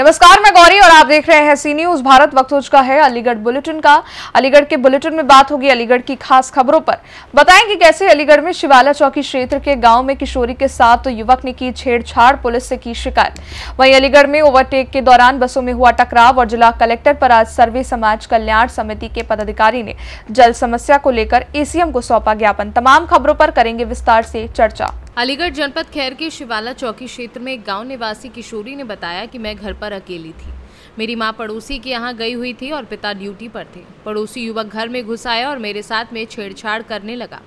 नमस्कार, मैं गौरी और आप देख रहे हैं सी न्यूज़ भारत वक्त हो है अलीगढ़ बुलेटिन का। अलीगढ़ के बुलेटिन में बात होगी अलीगढ़ की खास खबरों पर। बताएँगे कैसे अलीगढ़ में शिवाला चौकी क्षेत्र के गाँव में किशोरी के साथ तो युवक ने की छेड़छाड़, पुलिस से की शिकायत। वहीं अलीगढ़ में ओवरटेक के दौरान बसों में हुआ टकराव और जिला कलेक्टर पर आज सर्वे समाज कल्याण समिति के पदाधिकारी ने जल समस्या को लेकर एसीएम को सौंपा ज्ञापन। तमाम खबरों पर करेंगे विस्तार से चर्चा। अलीगढ़ जनपद खैर के शिवाला चौकी क्षेत्र में एक गाँव निवासी किशोरी ने बताया कि मैं घर पर अकेली थी। मेरी माँ पड़ोसी के यहाँ गई हुई थी और पिता ड्यूटी पर थे। पड़ोसी युवक घर में घुस आया और मेरे साथ में छेड़छाड़ करने लगा।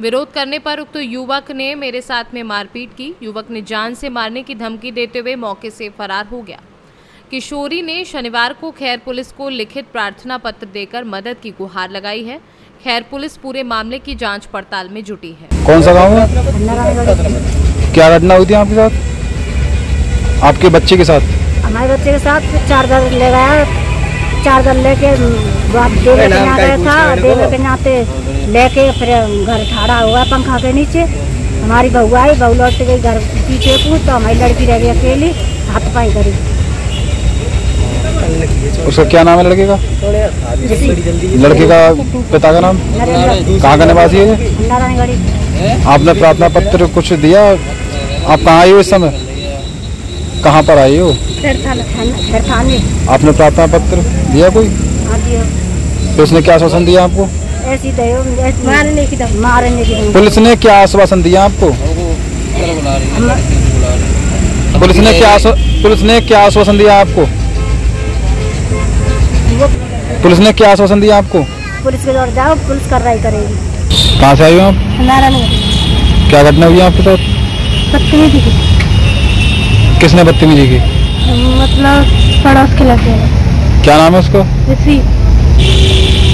विरोध करने पर उक्त तो युवक ने मेरे साथ में मारपीट की। युवक ने जान से मारने की धमकी देते हुए मौके से फरार हो गया। किशोरी ने शनिवार को खैर पुलिस को लिखित प्रार्थना पत्र देकर मदद की गुहार लगाई है। खैर पुलिस पूरे मामले की जाँच पड़ताल में जुटी है। कौन सा गाँव है क्या घटना हुई थी आपके साथ? आपके बच्चे के साथ? हमारे बच्चे के साथ चार्जर ले गया। चार्जर लेके देवे के यहाँ गया था देवे के यहाँ पे लेके फिर घर ठाड़ा हुआ पंखा के नीचे। हमारी बहू आई बहू लौट गई घर पीछे को तो हमारी लड़की रह गई अकेली हाथ पाई करी। उसका क्या नाम है लड़के का? लड़के का पिता का नाम? कहाँ का निवासी है आपने प्रार्थना पत्र कुछ दिया? आप कहाँ आई हो इस समय? कहाँ पर आई हो? आपने प्रार्थना पत्र दिया कोई? हाँ तो उसने क्या आश्वासन दिया आपको? ऐसी मारने की मारने की पुलिस ने क्या आश्वासन दिया आपको? पुलिस ने क्या पुलिस ने क्या आश्वासन दिया आपको? पुलिस ने क्या आश्वासन दिया आपको? पुलिस के दौर जाओ पुलिस कार्रवाई करेगी। कहाँ से आई हो आप? नारायणगढ़ क्या घटना हुई आपके साथ? बदतमीजी की। किसने बदतमीजी की? मतलब पड़ोस के लगे क्या नाम है उसको?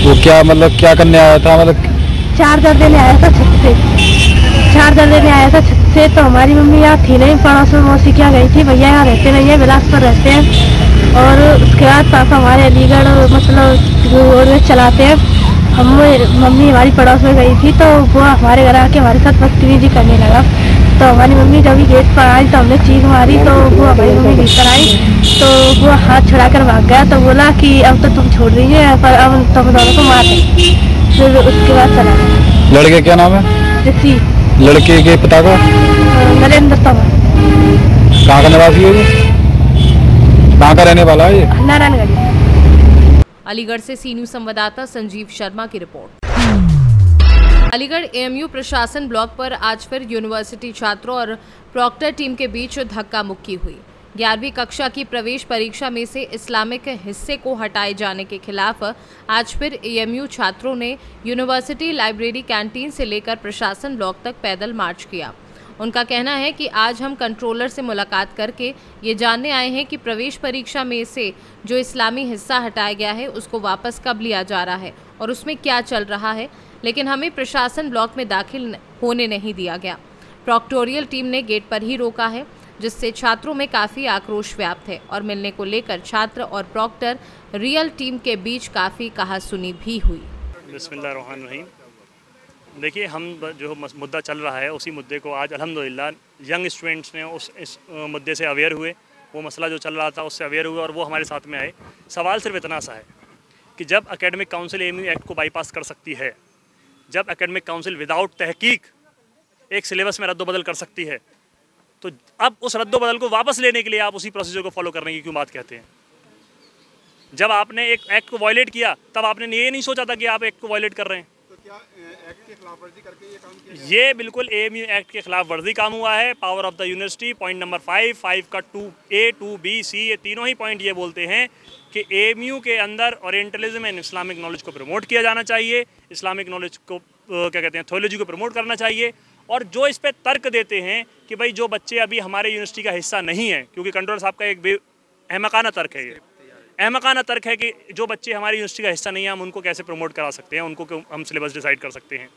वो क्या मतलब क्या करने आया था? मतलब चार चार्जर देने आया था छत से। चार्जर देने आया था छत से तो हमारी मम्मी यहाँ थी नहीं पड़ोस में मौसी क्या गई थी? भैया यहाँ रहते नहीं है बिलासपुर रहते हैं। और उसके बाद पापा हमारे अलीगढ़ मतलब रोडवेज़ चलाते हैं हम मम्मी हमारी पड़ोस में गई थी तो वो हमारे घर आके हमारे साथ बदतमीजी करने लगा। तो हमारी मम्मी जब भी गेट पर आई तो हमने चीख मारी तो वो हमारी मम्मी भीतर आई तो वो हाथ छुड़ा कर भाग गया तो बोला कि अब तो तुम छोड़ दीजिए पर अब तुम दोनों को मार देंगे। फिर उसके बाद चला लड़के क्या नाम है? ऋषि लड़के के पिता को? नरेंद्र तंवर कहाँ का निवासी है कहाँ का रहने वाला है ये? नारायणगढ़। अलीगढ़ से सी न्यूज़ संवाददाता संजीव शर्मा की रिपोर्ट। अलीगढ़ एएमयू प्रशासन ब्लॉक पर आज फिर यूनिवर्सिटी छात्रों और प्रॉक्टर टीम के बीच धक्का मुक्की हुई। ग्यारहवीं कक्षा की प्रवेश परीक्षा में से इस्लामिक हिस्से को हटाए जाने के खिलाफ आज फिर एएमयू छात्रों ने यूनिवर्सिटी लाइब्रेरी कैंटीन से लेकर प्रशासन ब्लॉक तक पैदल मार्च किया। उनका कहना है कि आज हम कंट्रोलर से मुलाकात करके ये जानने आए हैं कि प्रवेश परीक्षा में से जो इस्लामी हिस्सा हटाया गया है, उसको वापस कब लिया जा रहा है और उसमें क्या चल रहा है। लेकिन हमें प्रशासन ब्लॉक में दाखिल होने नहीं दिया गया। प्रॉक्टोरियल टीम ने गेट पर ही रोका है, जिससे छात्रों में काफ़ी आक्रोश व्याप्त है और मिलने को लेकर छात्र और प्रॉक्टर रियल टीम के बीच काफ़ी कहासुनी भी हुई। देखिए, हम जो मुद्दा चल रहा है उसी मुद्दे को आज अल्हम्दुलिल्लाह यंग स्टूडेंट्स ने उस, इस मुद्दे से अवेयर हुए। वो मसला जो चल रहा था उससे अवेयर हुए और वो हमारे साथ में आए। सवाल सिर्फ़ इतना सा है कि जब एकेडमिक काउंसिल एमयू एक्ट को बाईपास कर सकती है, जब एकेडमिक काउंसिल विदाउट तहकीक एक सिलेबस में रद्दबदल कर सकती है तो अब उस रद्दबदल को वापस लेने के लिए आप उसी प्रोसीजर को फॉलो करने की क्यों बात कहते हैं? जब आपने एक एक्ट को वायलेट किया, तब आपने ये नहीं सोचा था कि आप एक्ट को वायलेट कर रहे हैं। ये बिल्कुल ए एम यू एक्ट के खिलाफ वर्जी काम हुआ है। Power of the university point number five five का two A two B C ये तीनों ही पॉइंट ये बोलते हैं कि एम यू के अंदर ओरिएंटलिज्म एंड इस्लामिक नॉलेज को प्रमोट किया जाना चाहिए। इस्लामिक नॉलेज को क्या कहते हैं थोलॉजी को प्रमोट करना चाहिए। और जो इस पर तर्क देते हैं कि भाई जो बच्चे अभी हमारे यूनिवर्सिटी का हिस्सा नहीं है, क्योंकि कंट्रोल साहब का एक अहमकाना तर्क है ये। अहमकाना तर्क है कि जो बच्चे हमारी यूनिवर्सिटी का हिस्सा नहीं है, हम उनको कैसे प्रमोट करा सकते हैं, उनको हम सिलेबस डिसाइड कर सकते हैं?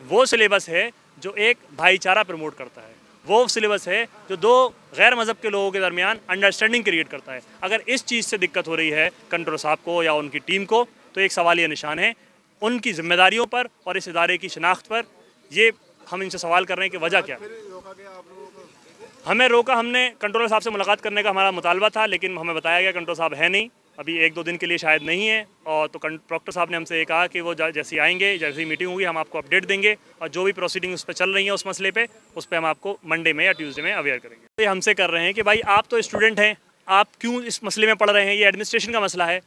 वो सिलेबस है जो एक भाईचारा प्रमोट करता है। वो सिलेबस है जो दो गैर मज़हब के लोगों के दरमियान अंडरस्टैंडिंग क्रिएट करता है। अगर इस चीज़ से दिक्कत हो रही है कंट्रोल साहब को या उनकी टीम को तो एक सवाल ये निशान है, उनकी जिम्मेदारियों पर और इस इदारे की शनाख्त पर ये हम इनसे सवाल कर रहे हैं कि वजह क्या है? हमें रोका, हमने कंट्रोलर साहब से मुलाकात करने का हमारा मुतालबा था, लेकिन हमें बताया गया कंट्रोलर साहब है नहीं। अभी एक दो दिन के लिए शायद नहीं है, और तो प्रॉक्टर साहब ने हमसे ये कहा कि वो जैसे आएँगे, जैसी मीटिंग होगी, हम आपको अपडेट देंगे, और जो भी प्रोसीडिंग उस पर चल रही है उस मसले पे, उस पर हम आपको मंडे में या ट्यूसडे में अवेयर करेंगे। तो ये हमसे कर रहे हैं कि भाई, आप तो स्टूडेंट हैं, आप क्यों इस मसले में पढ़ रहे हैं? ये एडमिनिस्ट्रेशन का मसला है,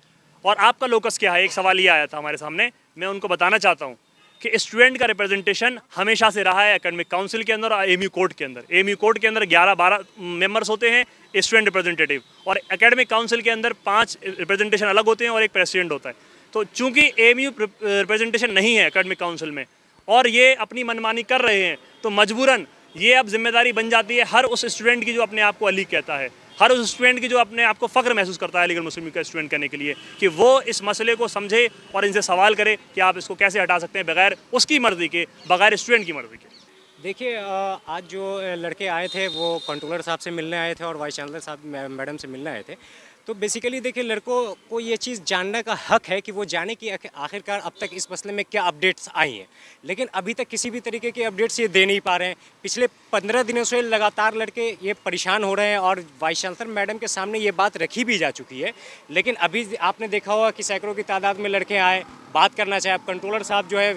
और आपका लोकस क्या है? एक सवाल ये आया था हमारे सामने, मैं उनको बताना चाहता हूँ। कि स्टूडेंट का रिप्रेजेंटेशन हमेशा से रहा है एकेडमिक काउंसिल के अंदर और एम कोर्ट के अंदर। एम कोर्ट के अंदर 11 12 मेंबर्स होते हैं, स्टूडेंट रिप्रेजेंटेटिव। और एकेडमिक काउंसिल के अंदर पाँच रिप्रेजेंटेशन अलग होते हैं और एक प्रेसिडेंट होता है। तो चूँकि एम रिप्रेजेंटेशन नहीं है एकेडमिक काउंसिल में, और ये अपनी मनमानी कर रहे हैं तो मजबूरन ये अब ज़िम्मेदारी बन जाती है हर उस स्टूडेंट की जो अपने आप को अली कहता है। हर उस स्टूडेंट की जो अपने आप को फ़ख्र महसूस करता है अलीगढ़ मुस्लिम का स्टूडेंट करने के लिए कि वो इस मसले को समझे और इनसे सवाल करे कि आप इसको कैसे हटा सकते हैं बगैर उसकी मर्ज़ी के, बगैर स्टूडेंट की मर्ज़ी के। देखिए आज जो लड़के आए थे, वो कंट्रोलर साहब से मिलने आए थे और वाइस चांसलर साहब मैडम से मिलने आए थे। तो बेसिकली देखिए, लड़कों को ये चीज़ जानने का हक है कि वो जाने कि आखिरकार अब तक इस मसले में क्या अपडेट्स आई हैं। लेकिन अभी तक किसी भी तरीके के अपडेट्स ये दे नहीं पा रहे हैं। पिछले पंद्रह दिनों से लगातार लड़के ये परेशान हो रहे हैं और वाइस चांसलर मैडम के सामने ये बात रखी भी जा चुकी है। लेकिन अभी आपने देखा होगा कि सैकड़ों की तादाद में लड़के आए, बात करना चाहे अब कंट्रोलर साहब जो है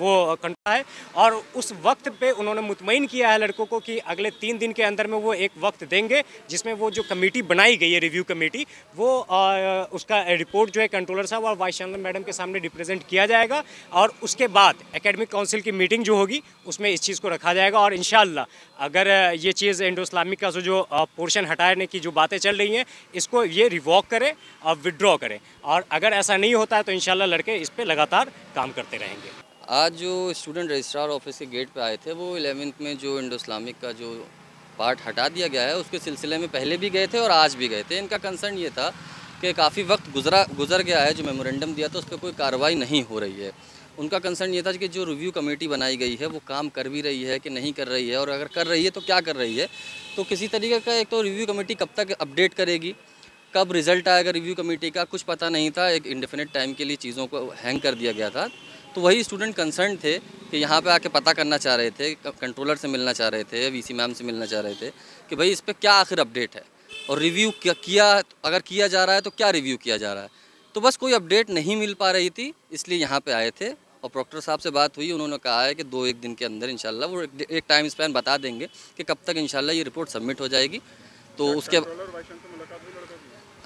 वो कंट्रोल है। और उस वक्त पे उन्होंने मुतमिन किया है लड़कों को कि अगले तीन दिन के अंदर में वो एक वक्त देंगे जिसमें वो जो कमेटी बनाई गई है रिव्यू कमेटी वो आ, उसका रिपोर्ट जो है कंट्रोलर साहब और वाइस चांसलर मैडम के सामने रिप्रेजेंट किया जाएगा। और उसके बाद एकेडमिक काउंसिल की मीटिंग जो होगी उसमें इस चीज़ को रखा जाएगा। और इन अगर ये चीज़ इंडो इस्लामिक का जो पोर्शन हटाने की जो बातें चल रही हैं इसको ये रिवॉक करें और विड्रॉ करें। और अगर ऐसा नहीं होता है तो इन लड़के इस पर लगातार काम करते रहेंगे। आज जो स्टूडेंट रजिस्ट्रार ऑफ़िस के गेट पे आए थे, वो एलेवेंथ में जो इंडो इस्लामिक का जो पार्ट हटा दिया गया है, उसके सिलसिले में पहले भी गए थे और आज भी गए थे। इनका कंसर्न ये था कि काफ़ी वक्त गुजरा, गुजर गया है, जो मेमोरेंडम दिया था उस पर कोई कार्रवाई नहीं हो रही है। उनका कंसर्न ये था कि जो रिव्यू कमेटी बनाई गई है, वो काम कर भी रही है कि नहीं कर रही है, और अगर कर रही है तो क्या कर रही है? तो किसी तरीके का एक तो रिव्यू कमेटी कब तक अपडेट करेगी? कब रिज़ल्ट आएगा रिव्यू कमेटी का? कुछ पता नहीं था, एक इंडेफिनेट टाइम के लिए चीज़ों को हैंग कर दिया गया था। तो वही स्टूडेंट कंसर्न थे कि यहाँ पे आके पता करना चाह रहे थे कंट्रोलर से मिलना चाह रहे थे वीसी मैम से मिलना चाह रहे थे, कि भाई इस पर क्या आखिर अपडेट है? और रिव्यू क्या, किया, अगर किया जा रहा है तो क्या रिव्यू किया जा रहा है? तो बस कोई अपडेट नहीं मिल पा रही थी, इसलिए यहाँ पर आए थे और प्रॉक्टर साहब से बात हुई, उन्होंने कहा है कि दो एक दिन के अंदर इंशाल्लाह वो एक टाइम स्पैन बता देंगे कि कब तक इंशाल्लाह ये रिपोर्ट सबमिट हो जाएगी। तो उसके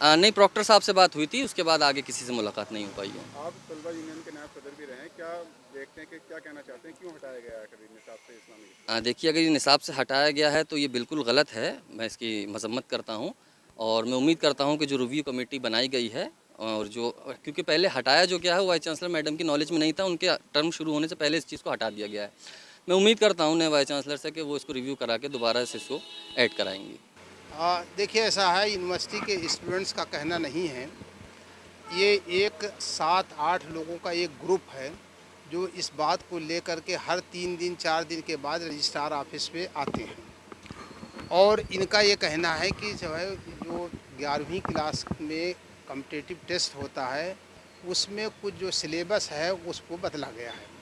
आ, नहीं प्रॉक्टर साहब से बात हुई थी उसके बाद आगे किसी से मुलाकात नहीं हो पाई है। आप तलबा यूनियन के नायब सदर भी रहे हैं क्या देखते हैं कि क्या कहना चाहते हैं क्यों हटाया गया है निसाब से इस्लामी? देखिए अगर ये निसाब से हटाया गया है तो ये बिल्कुल गलत है मैं इसकी मजम्मत करता हूँ और मैं उम्मीद करता हूँ कि जो रिव्यू कमेटी बनाई गई है और जो क्योंकि पहले हटाया जो गया है वाइस चांसलर मैडम की नॉलेज में नहीं था उनके टर्म शुरू होने से पहले इस चीज़ को हटा दिया गया है। मैं उम्मीद करता हूँ उन्हें वाइस चांसलर से कि वो इसको रिव्यू करा के दोबारा से इसको ऐड कराएँगी। देखिए, ऐसा है यूनिवर्सिटी के स्टूडेंट्स का कहना नहीं है। ये एक सात, आठ लोगों का एक ग्रुप है, जो इस बात को लेकर के हर तीन दिन, चार दिन के बाद रजिस्ट्रार ऑफ़िस पे आते हैं। और इनका ये कहना है कि जो है, जो ग्यारहवीं क्लास में कम्पटेटिव टेस्ट होता है, उसमें कुछ जो सिलेबस है, उसको बदला गया है।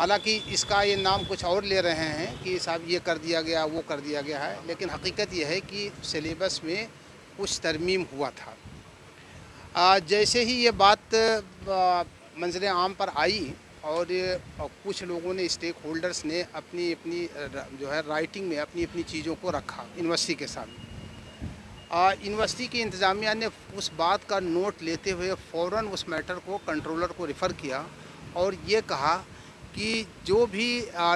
हालाँकि इसका ये नाम कुछ और ले रहे हैं कि साहब ये कर दिया गया वो कर दिया गया है लेकिन हकीकत यह है कि सिलेबस में कुछ तरमीम हुआ था। आ, जैसे ही ये बात मंजर आम पर आई और कुछ लोगों ने स्टेक होल्डर्स ने अपनी अपनी जो है राइटिंग में अपनी अपनी चीज़ों को रखा यूनिवर्सिटी के सामने यूनिवर्सिटी की इंतज़ामिया ने उस बात का नोट लेते हुए फ़ौर उस मैटर को कंट्रोलर को रेफ़र किया और ये कहा कि जो भी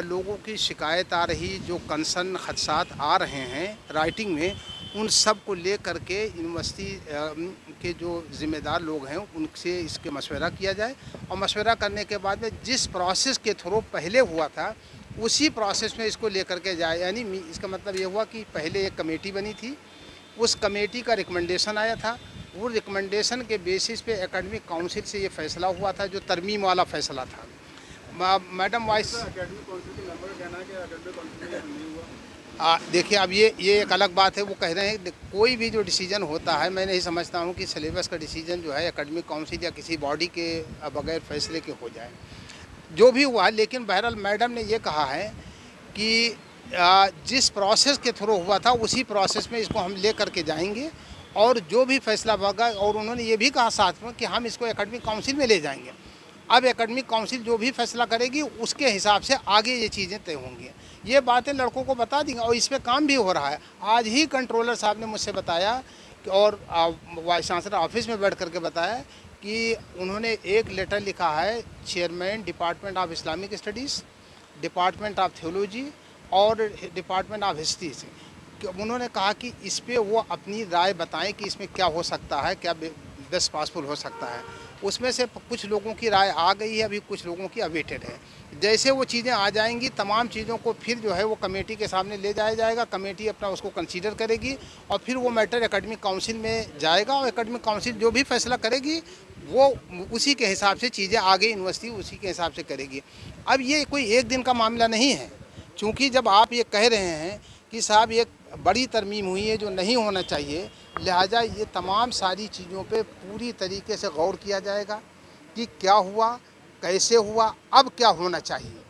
लोगों की शिकायत आ रही, जो कंसर्न खदसात आ रहे हैं, राइटिंग में, उन सबको ले करके यूनिवर्सिटी के जो ज़िम्मेदार लोग हैं, उनसे इसके मशवरा किया जाए। और मशवरा करने के बाद में जिस प्रोसेस के थ्रू पहले हुआ था, उसी प्रोसेस में इसको लेकर के जाए। यानी इसका मतलब ये हुआ कि पहले एक कमेटी बनी थी, उस कमेटी का रिकमेंडेशन आया था। वो रिकमेंडेशन के बेसिस पे एकेडमिक काउंसिल से ये फैसला हुआ था, जो तरमीम वाला फैसला था। Madam vice. देखिए अब ये ये एक अलग बात है वो कह रहे हैं कोई भी जो डिसीज़न होता है मैं नहीं समझता हूँ कि सिलेबस का डिसीज़न जो है एकेडमिक काउंसिल या किसी बॉडी के बगैर फैसले के हो जाए। जो भी हुआ है लेकिन बहरहाल मैडम ने ये कहा है कि जिस प्रोसेस के थ्रू हुआ था उसी प्रोसेस में इसको हम ले करके जाएँगे और जो भी फैसला होगा और उन्होंने ये भी कहा साथ में कि हम इसको एकेडमिक काउंसिल में ले जाएँगे। अब एकेडमिक काउंसिल जो भी फैसला करेगी, उसके हिसाब से आगे ये चीज़ें तय होंगी। ये बातें लड़कों को बता देंगे और इस पर काम भी हो रहा है। आज ही कंट्रोलर साहब ने मुझसे बताया और वाइस चांसलर ऑफ़िस में बैठ करके बताया कि उन्होंने एक लेटर लिखा है chairman department of Islamic studies department of theology और डिपार्टमेंट ऑफ़ हिस्ट्री से। उन्होंने कहा कि इस पर वो अपनी राय बताएँ कि इसमें क्या हो सकता है, क्या बेस्ट पॉसिबल हो सकता है। उसमें से कुछ लोगों की राय आ गई है, अभी कुछ लोगों की अवेटेड है। जैसे वो चीज़ें आ जाएँगी, तमाम चीज़ों को फिर जो है वो कमेटी के सामने ले जाया जाएगा, कमेटी अपना उसको कंसीडर करेगी और फिर वो मैटर एकेडमिक काउंसिल में जाएगा और एकेडमिक काउंसिल जो भी फैसला करेगी, वो उसी के हिसाब से चीज़ें आगे यूनिवर्सिटी उसी के हिसाब से करेगी। अब ये कोई एक दिन का मामला नहीं है चूँकि जब आप ये कह रहे हैं कि साहब ये बड़ी तरमीम हुई है जो नहीं होना चाहिए लिहाजा ये तमाम सारी चीज़ों पे पूरी तरीके से गौर किया जाएगा कि क्या हुआ, कैसे हुआ, अब क्या होना चाहिए,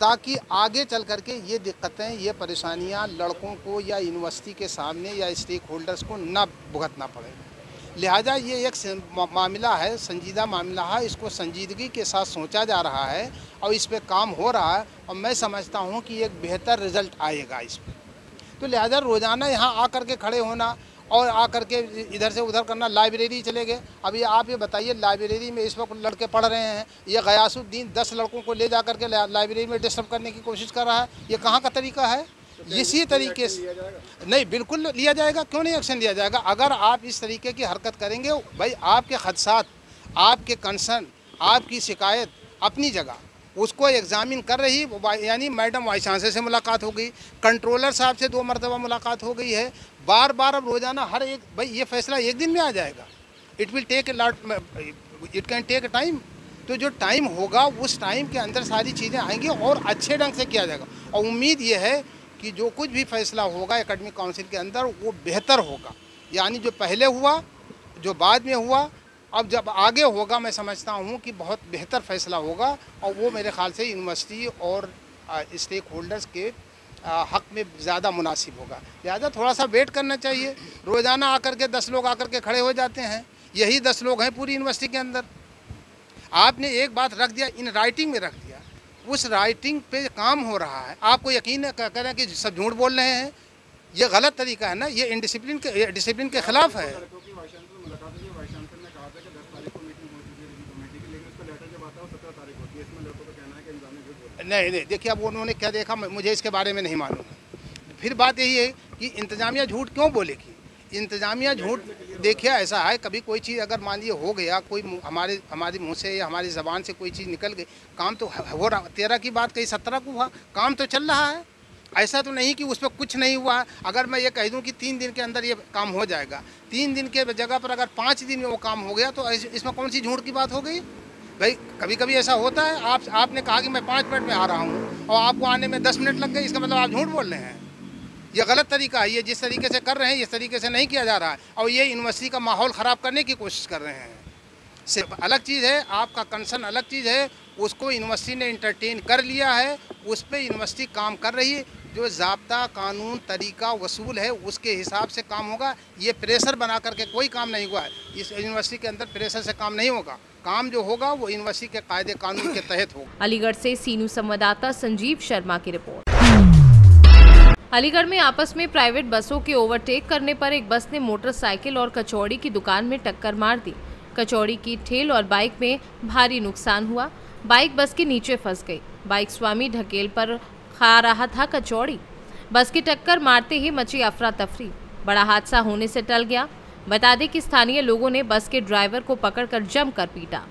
ताकि आगे चल कर के ये दिक्कतें, ये परेशानियाँ लड़कों को या यूनिवर्सिटी के सामने या स्टेक होल्डर्स को न भुगतना पड़े। लिहाजा ये एक मामला है, संजीदा मामला है, इसको संजीदगी के साथ सोचा जा रहा है और इस पर काम हो रहा है और मैं समझता हूँ कि एक बेहतर रिज़ल्ट आएगा इस पर तो लिहाजा रोज़ाना यहाँ आकर के खड़े होना और आकर के इधर से उधर करना लाइब्रेरी चले गए। अभी आप ये बताइए लाइब्रेरी में इस वक्त लड़के पढ़ रहे हैं। ये गयासुद्दीन दस लड़कों को ले जा करके लाइब्रेरी में डिस्टर्ब करने की कोशिश कर रहा है। ये कहाँ का तरीका है? इसी तरीके से नहीं बिल्कुल लिया जाएगा। क्यों नहीं एक्शन लिया जाएगा? अगर आप इस तरीके की हरकत करेंगे भाई आपके खदसात आपके कंसर्न आपकी शिकायत अपनी जगह। उसको एग्जामिन कर रही यानी मैडम वाइस चांसलर से मुलाकात हो गई। कंट्रोलर साहब से दो मरतबा मुलाकात हो गई है। बार बार अब रोज़ाना हर एक, भाई ये फैसला एक दिन में आ जाएगा। It will take lot it can take time तो जो टाइम होगा, उस टाइम के अंदर सारी चीज़ें आएँगी और अच्छे ढंग से किया जाएगा। और उम्मीद ये है कि जो कुछ भी फैसला होगा एकेडमिक काउंसिल के अंदर, वो बेहतर होगा। यानी जो पहले हुआ, जो बाद में हुआ, अब जब आगे होगा, मैं समझता हूँ कि बहुत बेहतर फैसला होगा। और वो मेरे ख्याल से यूनिवर्सिटी और स्टेक होल्डर्स के हक में ज़्यादा मुनासिब होगा। लिहाजा थोड़ा सा वेट करना चाहिए। रोज़ाना आकर के दस लोग आकर के खड़े हो जाते हैं। यही दस लोग हैं पूरी यूनिवर्सिटी के अंदर। आपने एक बात रख दिया, इन राइटिंग में रख दिया। उस राइटिंग पे काम हो रहा है। आपको यकीन कर कि सब झूठ बोल रहे हैं? ये गलत तरीका है ना? ये इनडिसिप्लिन के डिसिप्लिन के खिलाफ है। नहीं नहीं, देखिए, अब उन्होंने क्या देखा? मुझे इसके बारे में नहीं मालूम। फिर बात यही है कि इंतज़ामिया झूठ क्यों बोलेगी इंतज़ामिया झूठ, देखिए, ऐसा है, कभी कोई चीज़ अगर मान लीजिए हो गया, कोई हमारे हमारे मुँह से या हमारी ज़बान से कोई चीज़ निकल गई, काम तो हो रहा, तेरह की बात कहीं, सत्रह को हुआ, काम तो चल रहा है। ऐसा तो नहीं कि उस पर कुछ नहीं हुआ। अगर मैं ये कह दूँ कि तीन दिन के अंदर ये काम हो जाएगा, तीन दिन के जगह पर अगर पाँच दिन में वो काम हो गया तो इसमें कौन सी झूठ की बात हो गई? भाई कभी कभी ऐसा होता है, आप, आपने कहा कि मैं पाँच मिनट में आ रहा हूँ और आपको आने में दस मिनट लग गए, इसका मतलब आप झूठ बोल रहे हैं। ये गलत तरीका है, ये जिस तरीके से कर रहे हैं, इस तरीके से नहीं किया जा रहा है और ये यूनिवर्सिटी का माहौल ख़राब करने की कोशिश कर रहे हैं। सिर्फ़ अलग चीज़ है, आपका कंसर्न अलग चीज़ है, उसको यूनिवर्सिटी ने इंटरटेन कर लिया है, उस पर यूनिवर्सिटी काम कर रही है, जो जबता, कानून, तरीका, वसूल है, उसके हिसाब से काम होगा, ये प्रेशर बना करके कोई काम नहीं हुआ है। इस यूनिवर्सिटी के अंदर प्रेशर से काम नहीं होगा। काम जो होगा वो यूनिवर्सिटी के कायदे कानून के तहत होगा। अलीगढ़ से सीनू संवाददाता संजीव शर्मा की रिपोर्ट। अलीगढ़ में आपस में प्राइवेट बसों के ओवरटेक करने पर एक बस ने मोटरसाइकिल और कचौड़ी की दुकान में टक्कर मार दी। कचौड़ी की ठेल और बाइक में भारी नुकसान हुआ। बाइक बस के नीचे फंस गई। बाइक स्वामी ढकेल पर खा रहा था कचौड़ी। बस की टक्कर मारते ही मची अफरा तफरी। बड़ा हादसा होने से टल गया। बता दें कि स्थानीय लोगों ने बस के ड्राइवर को पकड़कर जमकर पीटा।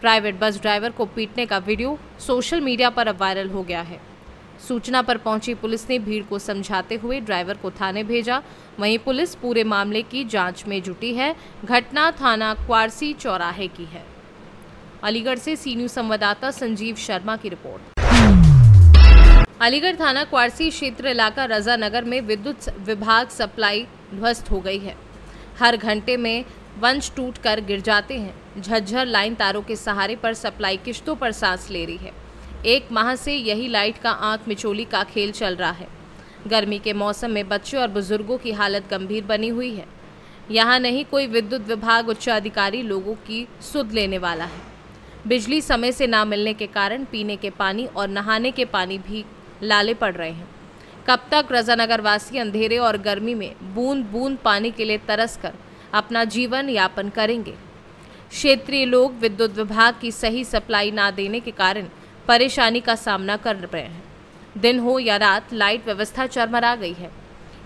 प्राइवेट बस ड्राइवर को पीटने का वीडियो सोशल मीडिया पर अब वायरल हो गया है। सूचना पर पहुँची पुलिस ने भीड़ को समझाते हुए ड्राइवर को थाने भेजा। वहीं पुलिस पूरे मामले की जाँच में जुटी है। घटना थाना क्वारसी चौराहे की है। अलीगढ़ से सीनियर संवाददाता संजीव शर्मा की रिपोर्ट। अलीगढ़ थाना क्वारसी क्षेत्र इलाका रजा नगर में विद्युत विभाग सप्लाई ध्वस्त हो गई है। हर घंटे में वंश टूट कर गिर जाते हैं। झज्झर लाइन तारों के सहारे पर सप्लाई किश्तों पर सांस ले रही है। एक माह से यही लाइट का आँख मिचोली का खेल चल रहा है। गर्मी के मौसम में बच्चों और बुज़ुर्गों की हालत गंभीर बनी हुई है। यहाँ नहीं, कोई विद्युत विभाग, उच्च अधिकारी लोगों की सुध लेने वाला है। बिजली समय से ना मिलने के कारण पीने के पानी और नहाने के पानी भी लाले पड़ रहे हैं। कब तक रजानगर वासी अंधेरे और गर्मी में बूंद बूंद पानी के लिए तरस कर अपना जीवन यापन करेंगे? क्षेत्रीय लोग विद्युत विभाग की सही सप्लाई ना देने के कारण परेशानी का सामना कर रहे हैं। दिन हो या रात लाइट व्यवस्था चरमरा गई है।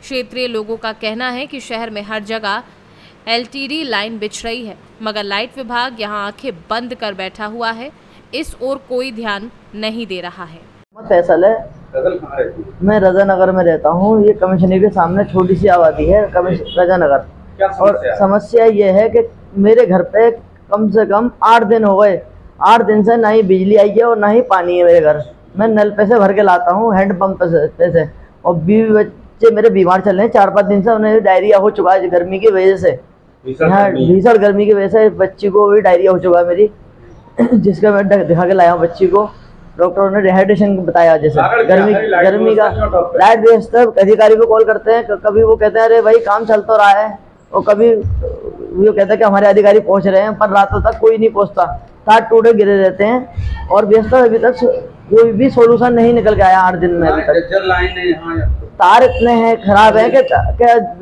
क्षेत्रीय लोगों का कहना है कि शहर में हर जगह एलटीडी लाइन बिछ रही है, मगर लाइट विभाग यहाँ आँखें बंद कर बैठा हुआ है। इस ओर कोई ध्यान नहीं दे रहा है। है। मैं रजा नगर में रहता हूँ। ये कमिश्नरी के सामने छोटी सी आबादी है रजा नगर और समस्या ये है कि मेरे घर पे कम से कम आठ दिन हो गए। आठ दिन से ना ही बिजली आई है और ना ही पानी है मेरे घर। मैं नल पे से भर के लाता हूँ हैंड पंप पे से और बीवी बच्चे मेरे बीमार चल रहे हैं। चार पाँच दिन से उन्हें डायरिया हो चुका है गर्मी की वजह से। यहाँ भीषण गर्मी की वजह से बच्ची को भी डायरिया हो चुका है मेरी। जिसका मैं दिखा के लाया हूँ बच्ची को। डॉक्टरों ने डिहाइड्रेशन बताया जैसे। गर्मी गर्मी का लाइट व्यवस्था अधिकारी को कॉल करते हैं कभी वो कहते हैं अरे भाई काम चल तो रहा है। और कभी वो कहते हैं कि हमारे अधिकारी पहुँच रहे हैं पर रातों तक कोई नहीं पहुँचता। तार टूटे गिरे रहते हैं और व्यवस्था अभी तक कोई भी सोल्यूशन नहीं निकल के आया आठ दिन में अभी तक। तार इतने हैं खराब है कि,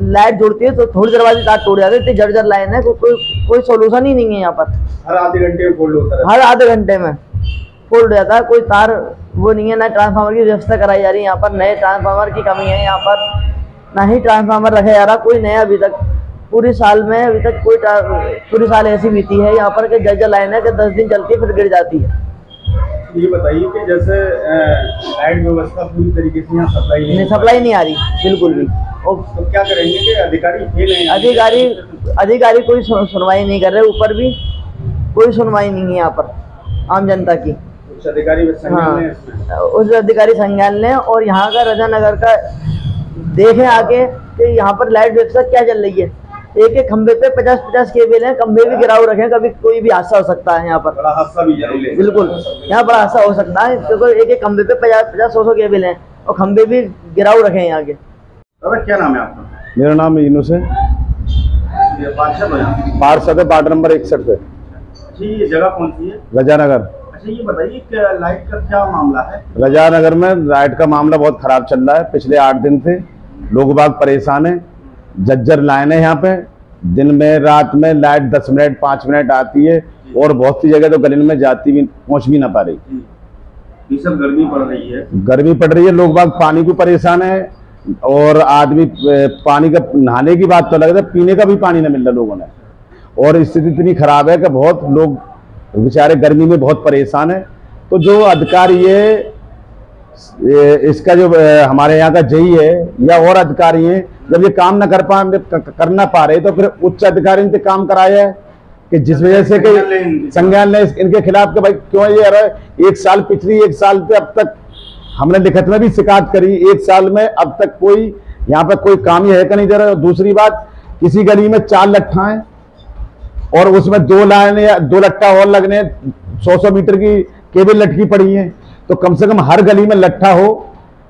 लाइट जुड़ती है तो थोड़ी देर बाद तार टूट जाती है। इतनी जर्जर लाइन है कोई कोई सोल्यूशन ही नहीं है यहाँ पर। हर आधे घंटे में है। हर आधे घंटे में। फोल्ड जाता है कोई तार वो नहीं है ना ट्रांसफार्मर की व्यवस्था कराई जा रही है यहाँ पर नए ट्रांसफार्मर की कमी है यहाँ पर ना ही ट्रांसफार्मर रखा जा रहा कोई नया अभी तक पूरी साल में अभी तक कोई पूरी साल ऐसी बीती है यहाँ पर कि जर्जर लाइन है कि दस दिन चलती है फिर गिर जाती है। ये बताइए कि जैसे लाइट व्यवस्था पूरी तरीके से यहाँ सप्लाई नहीं सप्लाई नहीं आ रही बिल्कुल भी। और तो क्या करेंगे कि अधिकारी फेल हैं? अधिकारी अधिकारी कोई सुनवाई नहीं कर रहे ऊपर भी कोई सुनवाई नहीं है यहाँ पर आम जनता की। उच्च अधिकारी हाँ। उच्च अधिकारी संज्ञान लें और यहाँ का रजा नगर का देखें आके कि यहाँ पर लाइट व्यवस्था क्या चल रही है। एक एक खंबे पे पचास पचास केबल है खंबे भी गिराव रखे कभी कोई भी हादसा हो सकता है यहाँ पर। बड़ा हादसा भी बिल्कुल यहाँ बड़ा हादसा हो सकता है क्योंकि एक एक खंबे पे पचास पचास सौ सौ केबल है और खंबे भी गिराव रखे हैं यहाँ के। क्या नाम है आपका? मेरा नाम यूनुस है पार्षद है वार्ड नंबर इकसठ पे। ये जगह कौन सी है? रजानगर। अच्छा ये बताइए लाइट का क्या मामला है? रजानगर में लाइट का मामला बहुत खराब चल रहा है। पिछले आठ दिन से लोग बाग परेशान है। जज्जर लाइन है यहाँ पे। दिन में रात में लाइट दस मिनट पाँच मिनट आती है और बहुत सी जगह तो गलिन में जाती भी पहुँच भी ना पा रही। ये सब गर्मी पड़ रही है। गर्मी पड़ रही है। लोग बाग पानी को परेशान है और आदमी पानी का नहाने की बात तो लग रहा है पीने का भी पानी ना मिल रहा लोगों ने। और स्थिति इतनी खराब है कि बहुत लोग बेचारे गर्मी में बहुत परेशान है। तो जो अधिकारी है इसका जो हमारे यहाँ का जई है, या और अधिकारी हैं, जब ये काम ना कर पा कर ना पा रहे तो फिर उच्च अधिकारी ने काम कराया है कि जिस वजह से कि संज्ञान ने इनके खिलाफ के भाई क्यों ये रहा? एक साल पिछली, एक साल पे अब तक हमने लिखत में भी शिकायत करी, एक साल में अब तक कोई, यहाँ पर कोई काम ही है कि नहीं दे रहा? दूसरी बात, किसी गली में चार लट्ठा है और उसमें दो लाइन या दो लट्ठा और लगने सौ सौ मीटर की केबल लटकी पड़ी है। तो कम से कम हर गली में लट्ठा हो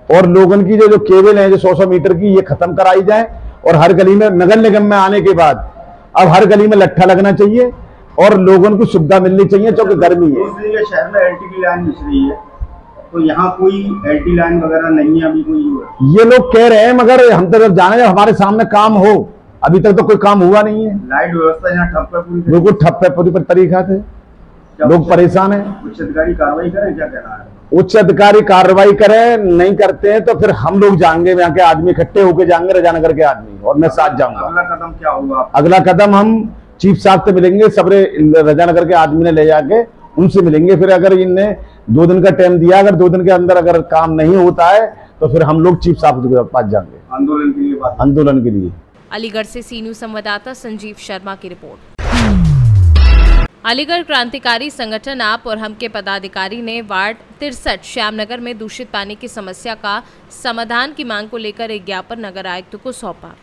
और लोगों की जो जो केबल है जो सौ सौ मीटर की ये खत्म कराई जाए और हर गली में नगर निगम में आने के बाद अब हर गली में लट्ठा लगना चाहिए और लोगों को सुविधा मिलनी चाहिए क्योंकि गर्मी है। शहर में एलटीडी लाइन बिछ रही है। तो यहाँ कोई एलटी लाइन वगैरह नहीं है अभी कोई ये लोग कह रहे हैं मगर हम तो जब जाने हमारे सामने काम हो अभी तक तो कोई काम हुआ नहीं है। लाइट व्यवस्था यहाँ ठप है पूरी बिल्कुल ठप है पूरी तरीका से लोग परेशान है। उच्च अधिकारी कार्रवाई करें क्या कहना है? उच्च अधिकारी कार्रवाई करें नहीं करते हैं तो फिर हम लोग जाएँगे यहाँ के आदमी इकट्ठे होके जाएँगे रजानगर के आदमी और मैं साथ जाऊँगा। अगला कदम क्या होगा अगला कदम हम चीफ साहब से मिलेंगे सबरे रजानगर के आदमी ने ले जाके उनसे मिलेंगे। फिर अगर इनने दो दिन का टाइम दिया अगर दो दिन के अंदर अगर काम नहीं होता है तो फिर हम लोग चीफ साहब के पास जाएँगे। आंदोलन के लिए आंदोलन के लिए। अलीगढ़ से सी न्यूज़ संवाददाता संजीव शर्मा की रिपोर्ट। अलीगढ़ क्रांतिकारी संगठन आप और हम के पदाधिकारी ने वार्ड तिरसठ श्यामनगर में दूषित पानी की समस्या का समाधान की मांग को लेकर एक ज्ञापन नगर आयुक्त को सौंपा।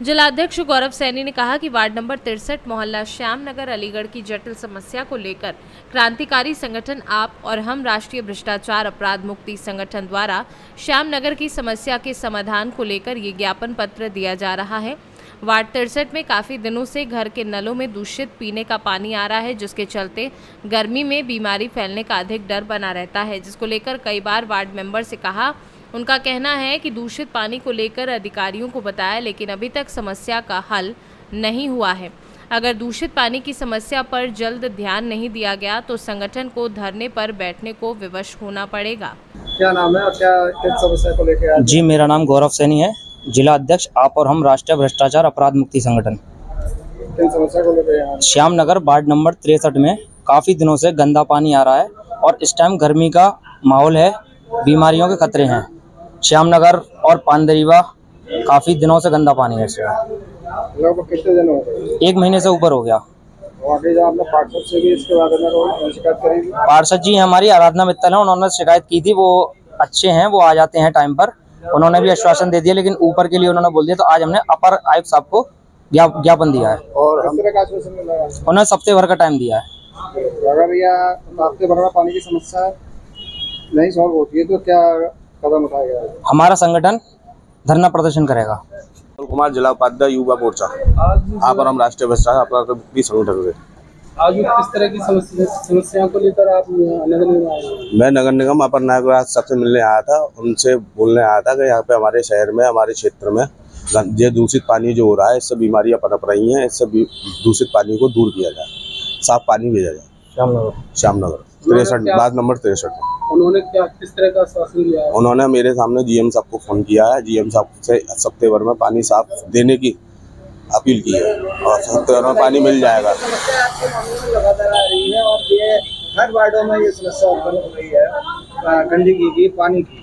जिलाध्यक्ष गौरव सैनी ने कहा कि वार्ड नंबर तिरसठ, मोहल्ला श्याम नगर अलीगढ़ की जटिल समस्या को लेकर क्रांतिकारी संगठन आप और हम राष्ट्रीय भ्रष्टाचार अपराध मुक्ति संगठन द्वारा श्याम नगर की समस्या के समाधान को लेकर ये ज्ञापन पत्र दिया जा रहा है। वार्ड तिरसठ में काफ़ी दिनों से घर के नलों में दूषित पीने का पानी आ रहा है, जिसके चलते गर्मी में बीमारी फैलने का अधिक डर बना रहता है, जिसको लेकर कई बार वार्ड मेंबर से कहा उनका कहना है कि दूषित पानी को लेकर अधिकारियों को बताया लेकिन अभी तक समस्या का हल नहीं हुआ है। अगर दूषित पानी की समस्या पर जल्द ध्यान नहीं दिया गया तो संगठन को धरने पर बैठने को विवश होना पड़ेगा। क्या नाम है और क्या किस समस्या को लेकर जी मेरा नाम गौरव सैनी है जिला अध्यक्ष आप और हम राष्ट्रीय भ्रष्टाचार अपराध मुक्ति संगठन। को लेकर श्याम नगर वार्ड नंबर तिरसठ में काफ़ी दिनों से गंदा पानी आ रहा है और इस टाइम गर्मी का माहौल है बीमारियों के खतरे हैं। श्याम नगर और पानदरीवा काफ़ी दिनों से गंदा पानी है लगभग कितने दिन हो गए? एक महीने से ऊपर हो गया। पार्षद इसके जी हमारी आराधना मित्तल है उन्होंने शिकायत की थी वो अच्छे हैं वो आ जाते हैं टाइम पर। उन्होंने भी आश्वासन दे दिया लेकिन ऊपर के लिए उन्होंने बोल दिया तो आज हमने अपर आयुक्त साहब को ज्ञापन दिया है। और? उन्होंने सप्ते भर का टाइम दिया है। अगर यह हफ़्ते भर पानी की समस्या नहीं सॉल्व होती है तो क्या कदम उठाया गया हमारा संगठन धरना प्रदर्शन करेगा। कुमार जिला उपाध्याय युवा मोर्चा। आप और हम राष्ट्रीय भ्रष्टाचार अपराध संगठन से आज किस तरह की समस्याओं को लेकर आप नगर निगम आए मैं नगर निगम अपर नायक राज सबसे मिलने आया था उनसे बोलने आया था कि यहाँ पे हमारे शहर में हमारे क्षेत्र में ये दूषित पानी जो हो रहा है इससे बीमारियाँ पनप रही हैं इससे दूषित पानी को दूर किया जाए साफ़ पानी भेजा जाए। श्यामनगर। श्यामनगर। तिरसठ वार्ड नंबर तिरसठ उन्होंने क्या किस तरह का आश्वासन दिया है? उन्होंने मेरे सामने जीएम साहब को फ़ोन किया है। जीएम साहब से सप्ते भर में पानी साफ़ देने की अपील की है और सप्ते भर में पानी मिल जाएगा। आपके मामले में लगातार आ रही है और ये हर वार्डों में ये समस्या उत्पन्न हो रही है गंदगी की पानी की।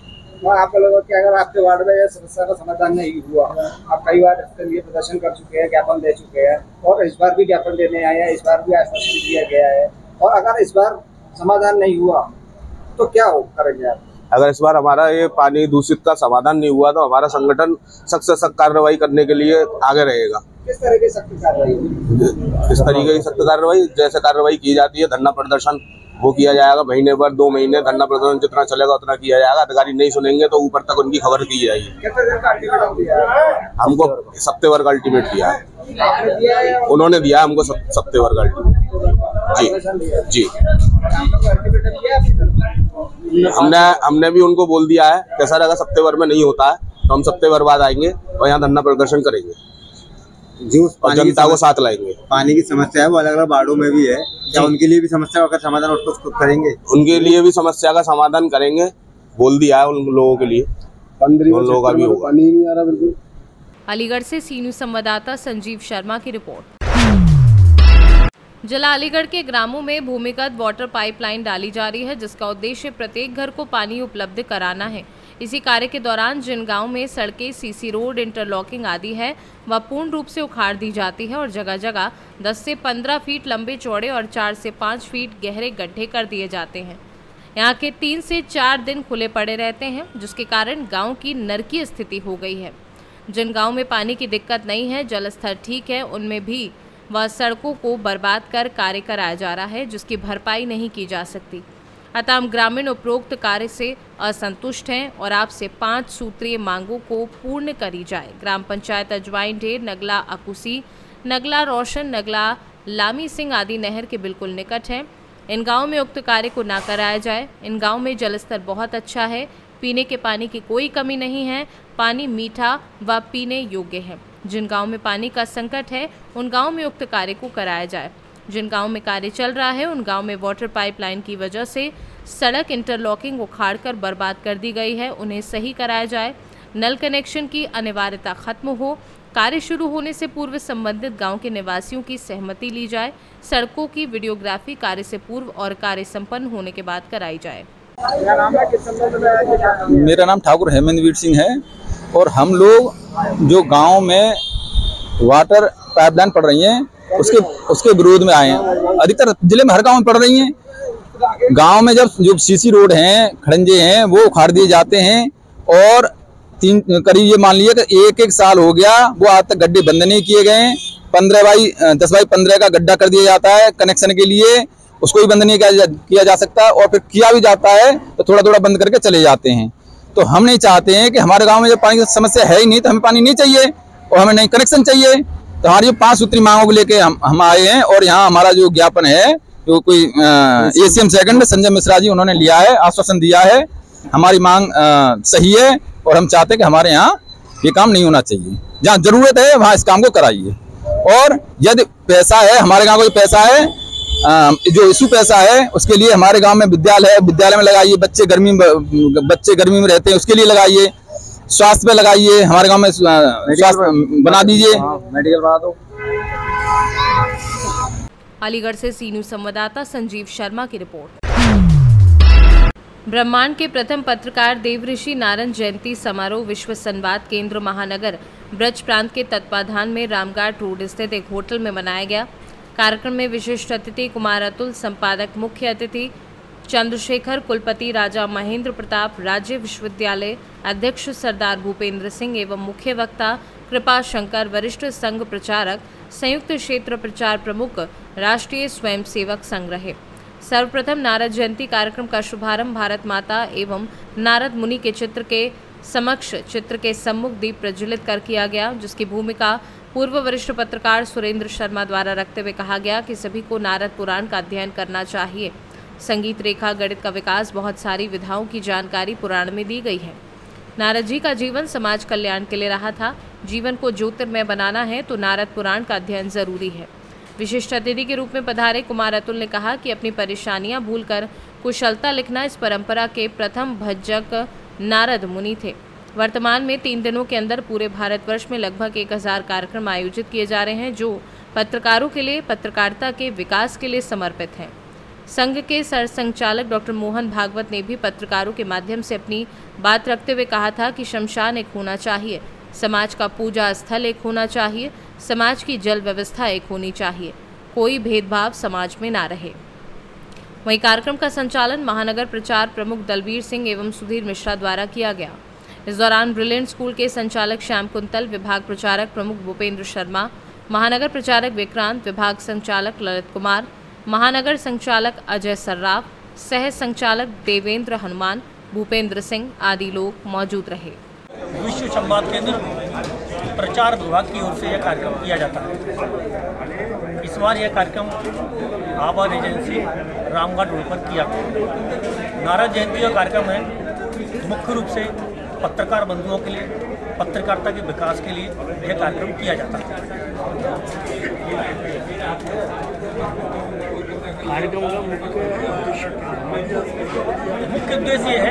आपको लगा कि अगर आपके वार्ड में ये समस्या का समाधान नहीं हुआ आप कई बार इसके लिए प्रदर्शन कर चुके हैं ज्ञापन दे चुके हैं और इस बार भी ज्ञापन देने आए हैं इस बार भी आश्वासन दिया गया है। और अगर इस बार समाधान नहीं हुआ तो क्या हो करेंगे आप? अगर इस बार हमारा ये पानी दूषित का समाधान नहीं हुआ तो हमारा संगठन सख्त से सख्त कार्रवाई करने के लिए आगे रहेगा। किस तरह की सख्त कार्रवाई? किस तरीके की सख्त कार्रवाई? जैसे कार्रवाई की जाती है धरना प्रदर्शन वो किया जाएगा, महीने भर, दो महीने, धरना प्रदर्शन जितना चलेगा उतना किया जाएगा अधिकारी नहीं सुनेंगे तो ऊपर तक उनकी खबर की जाएगी हमको सप्ते का अल्टीमेट दिया है उन्होंने दिया हमको सप- सप्ते का अल्टीमेट जी? जी? हमने हमने भी उनको बोल दिया है कि सर, अगर सप्ते भर में नहीं होता है तो हम सप्ते भर बाद आएँगे और यहाँ धरना प्रदर्शन करेंगे जो उस और जनता को साथ लाएँगे। पानी की समस्या है वो अलग अलग वार्डों में भी है। क्या उनके लिए भी समस्या का समाधान उसको करेंगे? उनके लिए भी समस्या का समाधान करेंगे। बोल दिया है उन लोगों के लिए। उन लोगों का भी होगा। पानी नहीं आ रहा बिल्कुल। अलीगढ़ से सी न्यूज़ संवाददाता संजीव शर्मा की रिपोर्ट। जिला अलीगढ़ के ग्रामों में भूमिगत वाटर पाइपलाइन डाली जा रही है जिसका उद्देश्य प्रत्येक घर को पानी उपलब्ध कराना है। इसी कार्य के दौरान जिन गाँव में सड़कें सीसी रोड इंटरलॉकिंग आदि है, वह पूर्ण रूप से उखाड़ दी जाती है और जगह जगह 10 से 15 फीट लंबे चौड़े और 4 से 5 फीट गहरे गड्ढे कर दिए जाते हैं। यहाँ के तीन से चार दिन खुले पड़े रहते हैं, जिसके कारण गाँव की नरकी स्थिति हो गई है। जिन गाँव में पानी की दिक्कत नहीं है जल स्तर ठीक है, उनमें भी वह सड़कों को बर्बाद कर कार्य कराया जा रहा है, जिसकी भरपाई नहीं की जा सकती। अतः हम ग्रामीण उपरोक्त कार्य से असंतुष्ट हैं और आपसे पाँच सूत्रीय मांगों को पूर्ण करी जाए। ग्राम पंचायत अजवाइन ढेर, नगला अकुसी, नगला रोशन, नगला लामी सिंह आदि नहर के बिल्कुल निकट हैं। इन गाँव में उक्त कार्य को ना कराया जाए। इन गाँव में जलस्तर बहुत अच्छा है। पीने के पानी की कोई कमी नहीं है। पानी मीठा व पीने योग्य है। जिन गाँव में पानी का संकट है, उन गाँव में उक्त कार्य को कराया जाए। जिन गाँव में कार्य चल रहा है, उन गाँव में वाटर पाइपलाइन की वजह से सड़क इंटरलॉकिंग उखाड़ कर बर्बाद कर दी गई है उन्हें सही कराया जाए, नल कनेक्शन की अनिवार्यता खत्म हो, कार्य शुरू होने से पूर्व संबंधित गाँव के निवासियों की सहमति ली जाए, सड़कों की वीडियोग्राफी कार्य से पूर्व और कार्य संपन्न होने के बाद कराई जाए? मेरा नाम ठाकुर हेमंतवीर सिंह है और हम लोग जो गाँव में वाटर पाइपलाइन पड़ रही हैं उसके उसके विरोध में आए हैं। अधिकतर ज़िले में हर गाँव में पड़ रही हैं। गाँव में जब जो सीसी रोड हैं खड़ंजे हैं वो उखाड़ दिए जाते हैं और तीन करीब ये मान लिया कि एक एक साल हो गया वो आज तक गड्ढे बंद नहीं किए गए पंद्रह बाई दस बाई पंद्रह का गड्ढा कर दिया जाता है कनेक्शन के लिए उसको भी बंद नहीं किया जा, किया जा सकता और फिर किया भी जाता है तो थोड़ा थोड़ा बंद करके चले जाते हैं। तो हम नहीं चाहते हैं कि हमारे गाँव में जब पानी की समस्या है ही नहीं तो हमें पानी नहीं चाहिए और हमें नहीं कनेक्शन चाहिए। तो हमारी जो पाँच सूत्री मांगों को लेके हम हम आए हैं और यहाँ हमारा जो ज्ञापन है जो कोई एसीएम सेकंड संजय मिश्रा जी उन्होंने लिया है आश्वासन दिया है हमारी मांग आ, सही है और हम चाहते हैं कि हमारे यहाँ ये काम नहीं होना चाहिए। जहाँ ज़रूरत है वहाँ इस काम को कराइए। और यदि पैसा है हमारे गाँव को पैसा है जो इशू पैसा है उसके लिए हमारे गाँव में विद्यालय है विद्यालय में लगाइए बच्चे गर्मी बच्चे गर्मी में रहते हैं उसके लिए लगाइए। स्वास्थ्य पे लगाइए हमारे गाँव में स्वास्थ्य बना दीजिए। मेडिकल बना दो। अलीगढ़ से सी न्यूज़ संवाददाता संजीव शर्मा की रिपोर्ट। ब्रह्मांड के प्रथम पत्रकार देवऋषि नारायण जयंती समारोह विश्व संवाद केंद्र महानगर ब्रज प्रांत के तत्वाधान में रामघाट रोड स्थित एक होटल में मनाया गया। कार्यक्रम में विशिष्ट अतिथि कुमार अतुल संपादक मुख्य अतिथि चंद्रशेखर, कुलपति राजा महेंद्र प्रताप, राज्य विश्वविद्यालय अध्यक्ष सरदार भूपेंद्र सिंह एवं मुख्य वक्ता कृपा शंकर, वरिष्ठ संघ प्रचारक, संयुक्त क्षेत्र प्रचार प्रमुख, राष्ट्रीय स्वयंसेवक संघ रहे। सर्वप्रथम नारद जयंती कार्यक्रम का शुभारंभ भारत माता एवं नारद मुनि के चित्र के समक्ष, चित्र के सम्मुख दीप प्रज्वलित कर किया गया, जिसकी भूमिका पूर्व वरिष्ठ पत्रकार सुरेंद्र शर्मा द्वारा रखते हुए कहा गया कि सभी को नारद पुराण का अध्ययन करना चाहिए। संगीत रेखा, गणित का विकास, बहुत सारी विधाओं की जानकारी पुराण में दी गई है। नारद जी का जीवन समाज कल्याण के लिए रहा था। जीवन को ज्योतिर्मय बनाना है तो नारद पुराण का अध्ययन ज़रूरी है। विशिष्ट अतिथि के रूप में पधारे कुमार अतुल ने कहा कि अपनी परेशानियाँ भूलकर कुशलता लिखना इस परंपरा के प्रथम भज्जक नारद मुनि थे। वर्तमान में तीन दिनों के अंदर पूरे भारतवर्ष में लगभग एक हज़ार कार्यक्रम आयोजित किए जा रहे हैं, जो पत्रकारों के लिए, पत्रकारिता के विकास के लिए समर्पित हैं। संघ के सर संचालक डॉक्टर मोहन भागवत ने भी पत्रकारों के माध्यम से अपनी बात रखते हुए कहा था कि शमशान एक होना चाहिए, समाज का पूजा स्थल एक होना चाहिए, समाज की जल व्यवस्था एक होनी चाहिए, कोई भेदभाव समाज में ना रहे। वहीं कार्यक्रम का संचालन महानगर प्रचार प्रमुख दलवीर सिंह एवं सुधीर मिश्रा द्वारा किया गया। इस दौरान ब्रिलियंट स्कूल के संचालक श्याम कुंतल, विभाग प्रचारक प्रमुख भूपेंद्र शर्मा, महानगर प्रचारक विक्रांत, विभाग संचालक ललित कुमार महानगर संचालक अजय सर्राफ, सह संचालक देवेंद्र हनुमान, भूपेंद्र सिंह आदि लोग मौजूद रहे। विश्व संवाद केंद्र, प्रचार विभाग की ओर से यह कार्यक्रम किया जाता है। इस बार यह कार्यक्रम आभा एजेंसी रामगढ़ रोड पर किया नारद जयंती का कार्यक्रम है, मुख्य रूप से पत्रकार बंधुओं के लिए, पत्रकारिता के विकास के लिए यह कार्यक्रम किया जाता है। कार्यक्रम का मुख्य मुख्य उद्देश्य ये है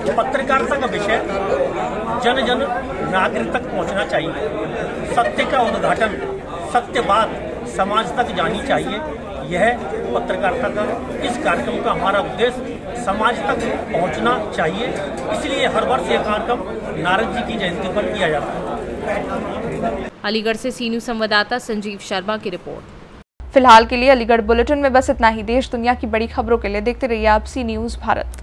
कि पत्रकारिता का विषय जन जन नागरिक तक पहुँचना चाहिए। सत्य का उद्घाटन सत्य बात समाज तक जानी चाहिए। यह पत्रकारिता का इस कार्यक्रम का हमारा उद्देश्य समाज तक पहुँचना चाहिए। इसलिए हर वर्ष यह कार्यक्रम नारद जी की जयंती पर किया जाता है। अलीगढ़ से सीनू संवाददाता संजीव शर्मा की रिपोर्ट। फ़िलहाल के लिए अलीगढ़ बुलेटिन में बस इतना ही। देश दुनिया की बड़ी खबरों के लिए देखते रहिए आपसी न्यूज़ भारत।